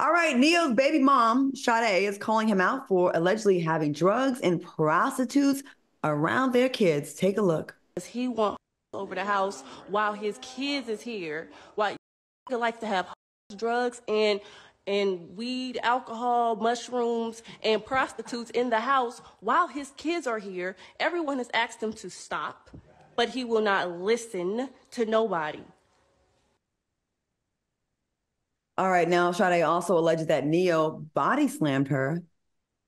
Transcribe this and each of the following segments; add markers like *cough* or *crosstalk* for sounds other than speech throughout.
All right, Ne-Yo's baby mom, Sade, is calling him out for allegedly having drugs and prostitutes around their kids. Take a look. He wants over the house while his kids is here, while he likes to have drugs and and weed, alcohol, mushrooms, and prostitutes in the house while his kids are here. Everyone has asked him to stop, but he will not listen to nobody. All right, now Sade also alleged that Ne-Yo body slammed her.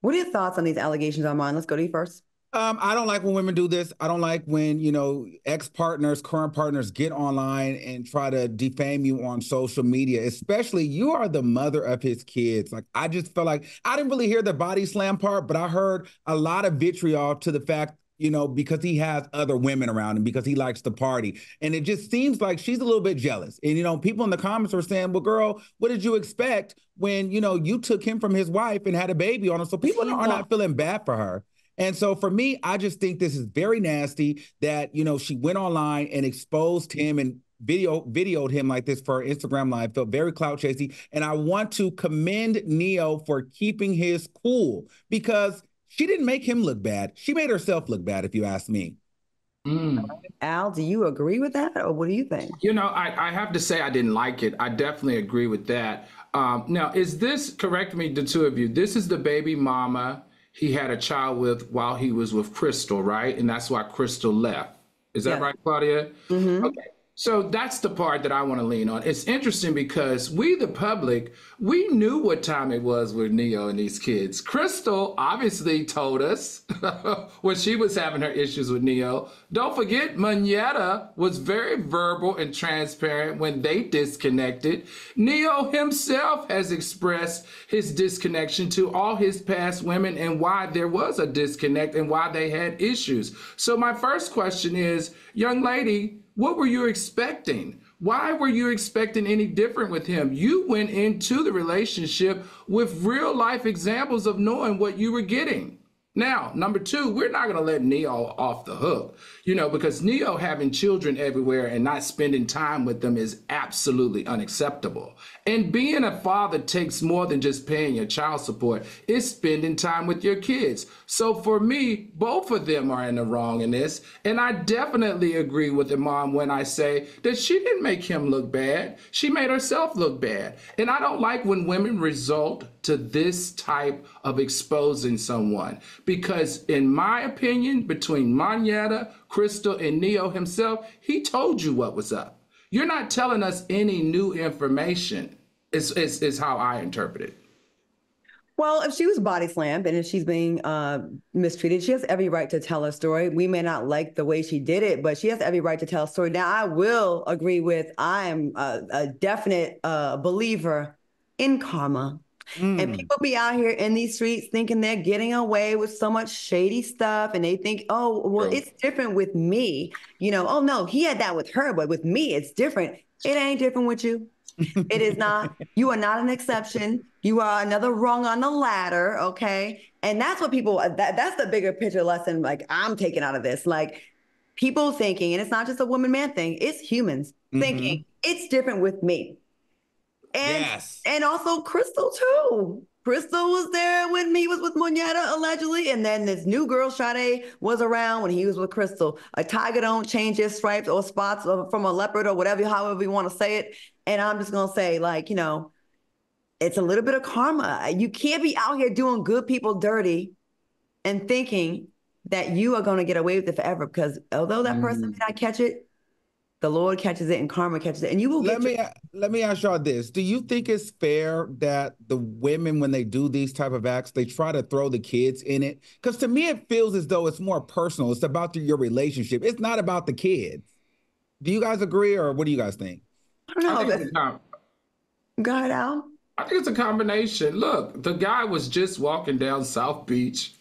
What are your thoughts on these allegations, Armand? Let's go to you first. Um, I don't like when women do this. I don't like when, you know, ex partners, current partners get online and try to defame you on social media, especially you are the mother of his kids. Like, I just felt like I didn't really hear the body slam part, but I heard a lot of vitriol to the fact you know, because he has other women around him because he likes to party. And it just seems like she's a little bit jealous. And, you know, people in the comments were saying, well, girl, what did you expect when, you know, you took him from his wife and had a baby on him? So people are not feeling bad for her. And so for me, I just think this is very nasty that, you know, she went online and exposed him and video videoed him like this for Instagram live felt very clout chasing and I want to commend Ne-Yo for keeping his cool because she didn't make him look bad. She made herself look bad, if you ask me. Mm. Al, do you agree with that, or what do you think? You know, I, I have to say I didn't like it. I definitely agree with that. Um, now, is this correct me, the two of you? This is the baby mama he had a child with while he was with Crystal, right? And that's why Crystal left. Is that right, Claudia? Mm-hmm. Okay. So that's the part that I want to lean on. It's interesting because we, the public, we knew what time it was with Ne-Yo and these kids. Crystal obviously told us *laughs* when she was having her issues with Ne-Yo. Don't forget, Monyetta was very verbal and transparent when they disconnected. Ne-Yo himself has expressed his disconnection to all his past women and why there was a disconnect and why they had issues. So my first question is, young lady, what were you expecting? Why were you expecting any different with him? You went into the relationship with real life examples of knowing what you were getting. Now, number two, we're not going to let Ne-Yo off the hook, you know, because Ne-Yo having children everywhere and not spending time with them is absolutely unacceptable. And being a father takes more than just paying your child support, it's spending time with your kids. So for me, both of them are in the wrong in this. And I definitely agree with the mom when I say that she didn't make him look bad. She made herself look bad. And I don't like when women result to this type of exposing someone. Because, in my opinion, between Monyetta, Crystal, and Ne-Yo himself, he told you what was up. You're not telling us any new information, is, is, is how I interpret it. Well, if she was body slammed and if she's being uh, mistreated, she has every right to tell her story. We may not like the way she did it, but she has every right to tell a story. Now, I will agree with I am a, a definite uh, believer in karma. Mm. And people be out here in these streets thinking they're getting away with so much shady stuff. And they think, oh, well, True. it's different with me. You know, oh, no, he had that with her, but with me, it's different. It ain't different with you. it is not. You are not an exception. You are another rung on the ladder. Okay. And that's what people, that, that's the bigger picture lesson, like I'm taking out of this. Like people thinking, and it's not just a woman man thing, it's humans mm-hmm. thinking it's different with me. And yes. and also Crystal too. Crystal was there when he was with Monyetta allegedly, and then this new girl Sade was around when he was with Crystal. A tiger don't change his stripes or spots from a leopard or whatever, however you want to say it. And I'm just gonna say, like, you know, it's a little bit of karma. You can't be out here doing good people dirty and thinking that you are gonna get away with it forever. Because although that person mm. may not catch it, the Lord catches it and karma catches it, and you will. let me your- let me ask y'all this: Do you think it's fair that the women, when they do these type of acts, they try to throw the kids in it? Because to me, it feels as though it's more personal. It's about your relationship. It's not about the kids. Do you guys agree, or what do you guys think? I don't know. I think com- Go ahead, Al. I think it's a combination. Look, the guy was just walking down South Beach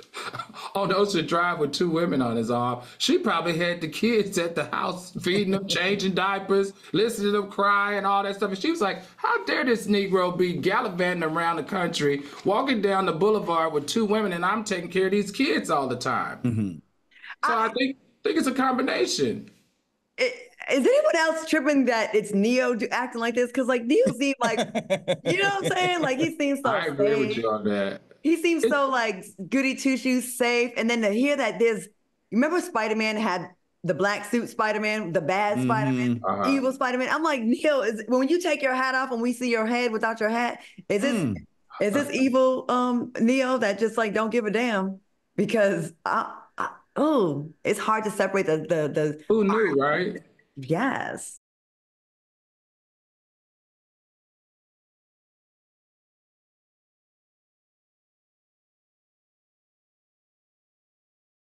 on Ocean Drive with two women on his arm. She probably had the kids at the house feeding them, changing diapers, listening to them cry and all that stuff. And she was like, How dare this Negro be gallivanting around the country, walking down the boulevard with two women, and I'm taking care of these kids all the time? Mm-hmm. So I, I think think it's a combination. It, is anyone else tripping that it's Ne-Yo acting like this? Because like Ne-Yo seems like, you know what I'm saying? Like he seemed agree with you on that. He seems so like goody two shoes safe. And then to hear that there's, remember Spider Man had the black suit Spider Man, the bad Spider Man. Uh-huh. evil Spider Man. I'm like Neil, is when you take your hat off and we see your head without your hat, is this Mm. is this evil um Ne-Yo that just like don't give a damn? Because I, I oh, it's hard to separate the the the Who knew, right? yes.